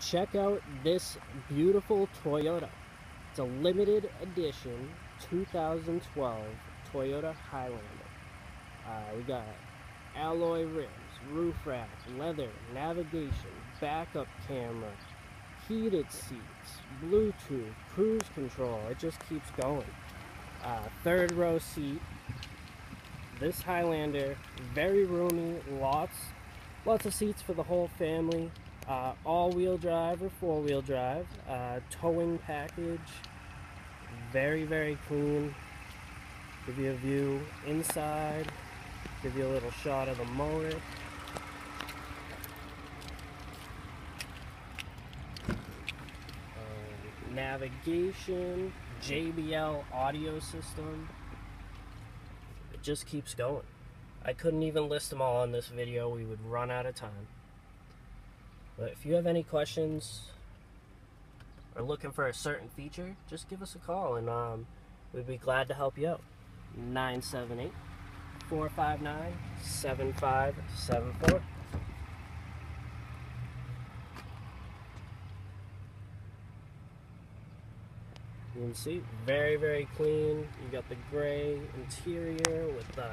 check out this beautiful Toyota. It's a limited edition 2012 Toyota Highlander. Uh, we got alloy rims, roof rack, leather, navigation, backup camera, heated seats, Bluetooth, cruise control. It just keeps going. Uh, third row seat. This Highlander, very roomy, lots, lots of seats for the whole family. Uh, all-wheel drive or four-wheel drive. Uh, towing package. Very, very clean. Give you a view inside. Give you a little shot of the motor. Um, navigation, JBL audio system. It just keeps going. I couldn't even list them all on this video. We would run out of time. But if you have any questions or looking for a certain feature, just give us a call and um, we'd be glad to help you out. 978 459 7574. You can see, very, very clean. You got the gray interior with the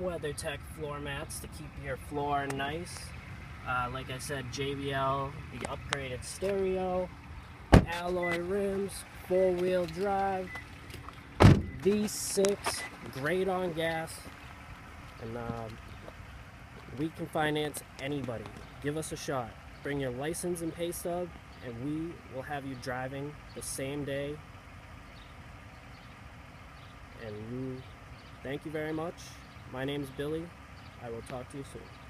WeatherTech floor mats to keep your floor nice. Uh, like I said, JBL, the upgraded stereo, alloy rims, four-wheel drive, V6, great on gas, and um, we can finance anybody. Give us a shot. Bring your license and pay stub, and we will have you driving the same day. And you, thank you very much. My name is Billy. I will talk to you soon.